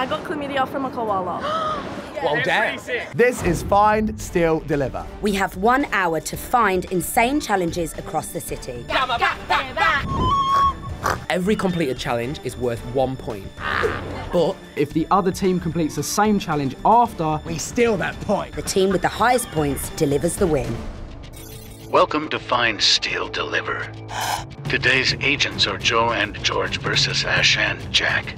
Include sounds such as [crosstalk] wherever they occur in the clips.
I got chlamydia from a koala. [gasps] Well, damn. This is Find, Steal, Deliver. We have one hour to find insane challenges across the city. Every completed challenge is worth one point. But If the other team completes the same challenge after, We steal that point. The team with the highest points delivers the win. Welcome to Find, Steal, Deliver. Today's agents are Joe and George versus Ash and Jack.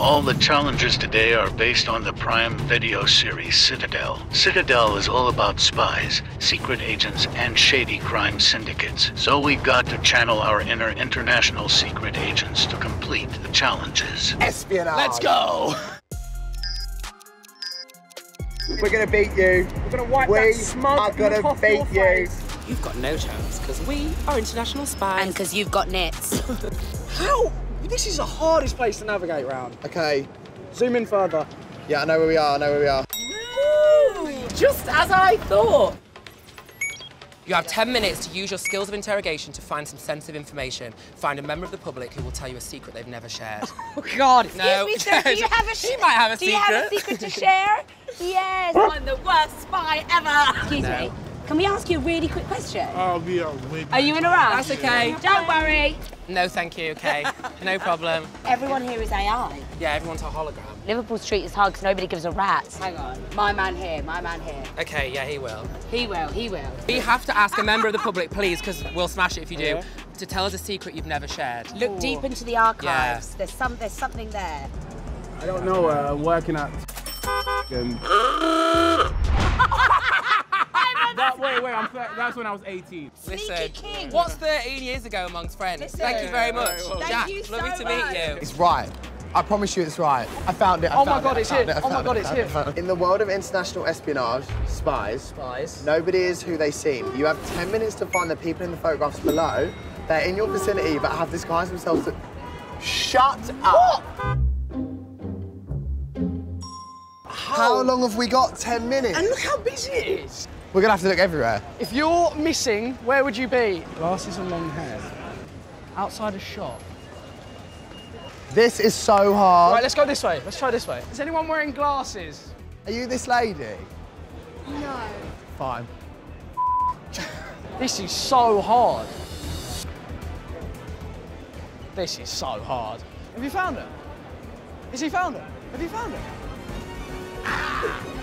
All the challenges today are based on the Prime Video series Citadel. Citadel is all about spies, secret agents, and shady crime syndicates. So we've got to channel our inner international secret agents to complete the challenges. Espionage. let's go. We're gonna beat you. We're gonna wipe We that smug are gonna off beat your you. face. You've got no chance because we are international spies. And because you've got nits. [laughs] How? This is the hardest place to navigate around. Okay. Zoom in further. Yeah, I know where we are. I know where we are. Just as I thought. You have 10 minutes to use your skills of interrogation to find some sensitive information. Find a member of the public who will tell you a secret they've never shared. [laughs] Oh, God. No. Excuse me, sir, do you [laughs] have a She might have a Do you have a secret. secret to share? [laughs] yes. I'm the worst spy ever. Excuse me. Can we ask you a really quick question? I'll be a win. Are you in a rush? That's okay. Don't worry. No, thank you, okay. No problem. Everyone here is AI. Yeah, everyone's a hologram. Liverpool Street is hard because nobody gives a rat's. Hang on. My man here, my man here. Okay, yeah, he will. He will, he will. We have to ask a member of the public, please, because we'll smash it if you do, Yeah. to tell us a secret you've never shared. Look deep into the archives. There's some there's something there. I don't know, uh, I'm working at. [laughs] That, wait, wait, I'm, thir- that's when I was 18. Listen, king. what's 13 years ago amongst friends? Listen. Thank you very much. Thank Jack, you so lovely to meet you. It's right. I promise you it's right. I found it. I Oh my God, it, it's here. it, Oh my God, it, it's I found it, I here. In the world of international espionage, spies, Spies. nobody is who they seem. You have 10 minutes to find the people in the photographs below. They're in your vicinity but have disguised themselves to... Shut up! How long have we got? 10 minutes? And look how busy it is. We're gonna have to look everywhere. If you're missing, where would you be? Glasses and long hair. Outside a shop. This is so hard. Right, let's go this way. Let's try this way. Is anyone wearing glasses? Are you this lady? No. Fine. This is so hard. This is so hard. Have you found her? Has he found her? Have you found her?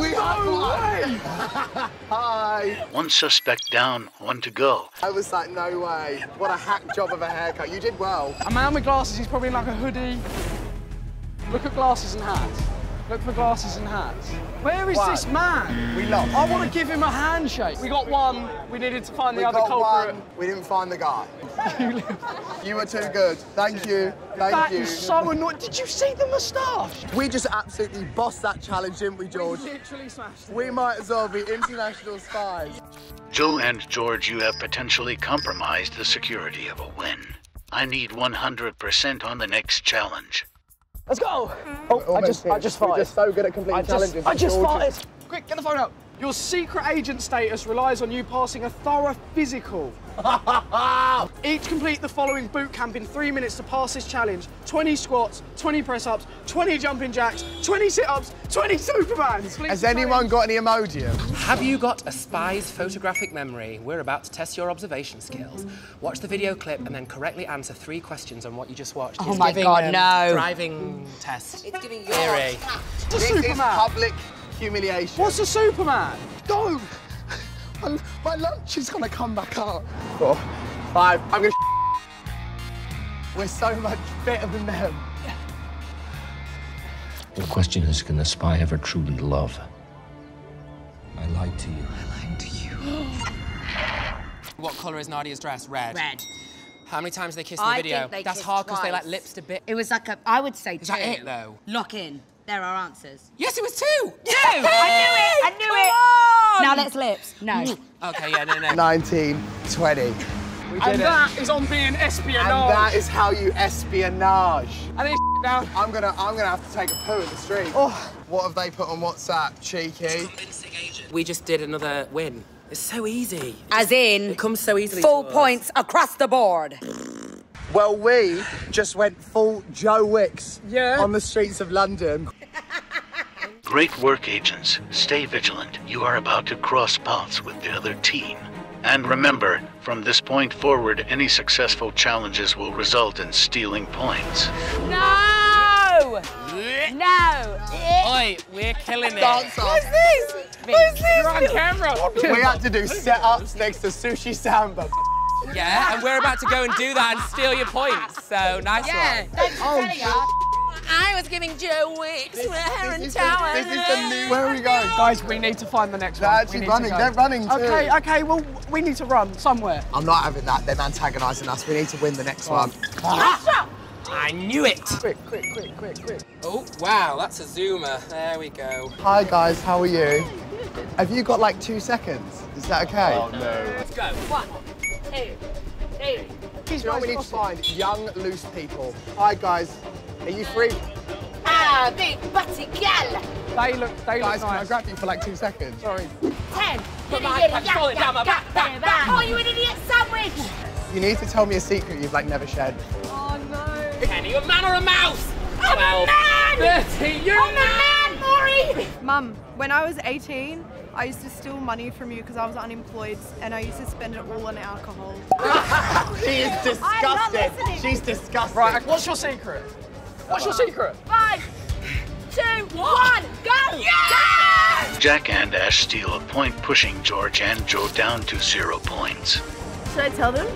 We have one. [laughs] Hi. One suspect down, one to go. I was like, no way. What a hack job of a haircut. You did well. A man with glasses, he's probably in like a hoodie. Look at glasses and hats. Look for glasses and hats. Where is One. this man? We lost. I want to give him a handshake. We got one. We needed to find We the other got culprit. one. We didn't find the guy. [laughs] [laughs] you were too good. Thank you. Thank That you. is so annoying. Did you see the moustache? We just absolutely bossed that challenge, didn't we, George? We literally smashed it. We might as well be international spies. Joe and George, you have potentially compromised the security of a win. I need 100% on the next challenge. Let's go. Oh, I just, I just We're just so good at completing I just, challenges. I just George. fired. Quick, get the phone out. Your secret agent status relies on you passing a thorough physical. [laughs] Each complete the following boot camp in three minutes to pass this challenge. 20 squats, 20 press-ups, 20 jumping jacks, 20 sit-ups, 20 supermans. Please Has anyone got any Imodium? Have you got a spy's photographic memory? We're about to test your observation skills. Watch the video clip and then correctly answer three questions on what you just watched. Oh It's my giving, God, um, no. Driving test. It's giving you Theory. It's a This is public humiliation. What's a Superman? Don't! My, my lunch is gonna come back up. Four, five, I'm gonna [laughs] We're so much better than them. The question is, can the spy ever truly love? I lied to you. I lied to you. [gasps] what colour is Nadia's dress? Red. Red. How many times they kissed in the I video? think they That's hard because they like twice. lips a bit. It was like a, I would say Is two. that it, though? Lock in. There are answers. Yes, it was two. Two! I knew it! I knew it! On. Now let's lips. No. Okay, yeah, no, no. 19, 20. And And that is on being espionage. And that is how you espionage. I this down. I'm gonna I'm gonna have to take a poo in the street. Oh, what have they put on WhatsApp? Cheeky. We just did another win. It's so easy. As in, It comes so easily. full points across the board. Well, we just went full Joe Wicks Yeah. on the streets of London. [laughs] Great work, agents. Stay vigilant. You are about to cross paths with the other team. And remember, from this point forward, any successful challenges will result in stealing points. No! No! Oi, we're killing it. Dance off. You're on camera. We had to do set-ups next to Sushi Samba. Yeah, and we're about to go and do that and steal your points. So nice one. Thanks for oh, telling. I was giving Joe Wicks for Heron This is, the, this is the new... Where are we going? Guys, we need to find the next one. They're one. We actually running. They're running too. Okay, okay, well, we need to run somewhere. I'm not having that. They're antagonising us. We need to win the next one. I knew it. Quick, quick, quick, quick, quick. Oh, wow, that's a zoomer. There we go. Hi guys, how are you? Have you got like two seconds? Is that okay? Oh no. Let's go. One, two, three. Do you know what we need to find? Young, loose people. Hi guys, are you free? Ah, big butty gal. They look, they Guys, look can I nice. grab you for like two seconds? Sorry. Ten. Put my giddy, hand, yak, it down my yak, back, back, back. Oh, you an idiot sandwich. You need to tell me a secret you've like never shared. Oh no. Kenny, you a man or a mouse? I'm a man. 30, you're I'm a man, Maury. [laughs] Mum, when I was 18, I used to steal money from you because I was unemployed and I used to spend it all on alcohol. [laughs] She is not disgusting. She's disgusting. Right, what's your secret? What's your uh-huh. secret? Five, two, one, go. Yeah! Jack and Ash steal a point, pushing George and Joe down to zero points. Should I tell them?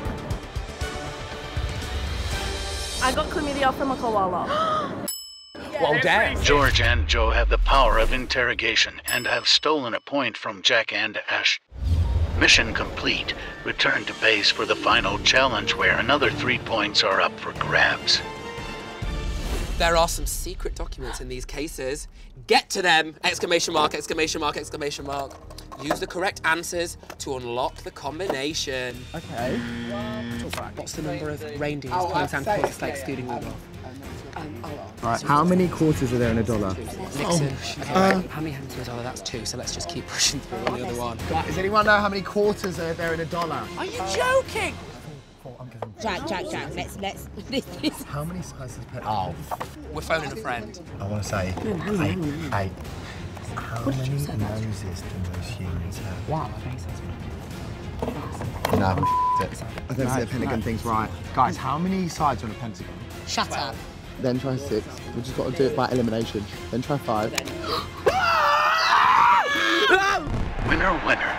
I got chlamydia from a koala. [gasps] [gasps] Well done. George and Joe have the power of interrogation and have stolen a point from Jack and Ash. Mission complete. Return to base for the final challenge where another three points are up for grabs. There are some secret documents in these cases. Get to them! Exclamation mark, exclamation mark, exclamation mark. Use the correct answers to unlock the combination. Okay. What's the number of reindeers, Oh, points, and say it, points, say snakes, it. scooting Rudolph? Right, how many quarters are there in a dollar? Nixon. Oh, okay, uh, how many hands to a dollar? That's two, so let's just keep pushing through on the other one. Does anyone know how many quarters are there in a dollar? Are you joking? Jack, Jack, Jack. Let's let's. [laughs] This, this. How many slices per? Oh, We're phoning a friend. I want to say oh, eight. Eight. How many noses do most humans have? Wow. No, it. I don't see the pentagon thing's right. Guys, how many sides are on a pentagon? Shut up. Then try six. We just got to do it by elimination. Then try five. Winner, winner.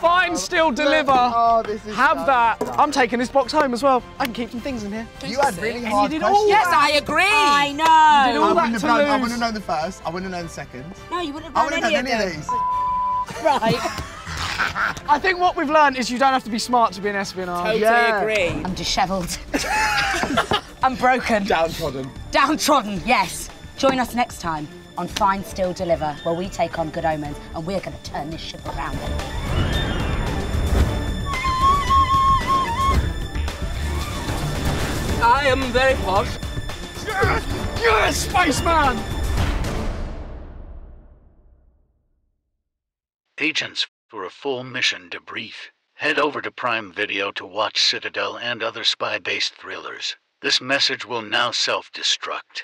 Fine, still, deliver. Oh, this is Have so that. dumb. I'm taking this box home as well. I can keep some things in here. You had really And hard did questions. all Yes, I agree. I know. did I all wouldn't, that have to known, I lose. wouldn't have known the first. I wouldn't have known the second. No, you wouldn't I have wouldn't done have any, known of any of them. these. [laughs] Right. I think what we've learned is you don't have to be smart to be an espionage. Totally Yeah. agree. I'm dishevelled. [laughs] I'm broken. Downtrodden. Downtrodden, yes. Join us next time on Find Steal Deliver, where we take on Good Omens and we're going to turn this ship around. I am very posh. Yes, spaceman! Agents, for a full mission debrief, head over to Prime Video to watch Citadel and other spy based thrillers. This message will now self destruct.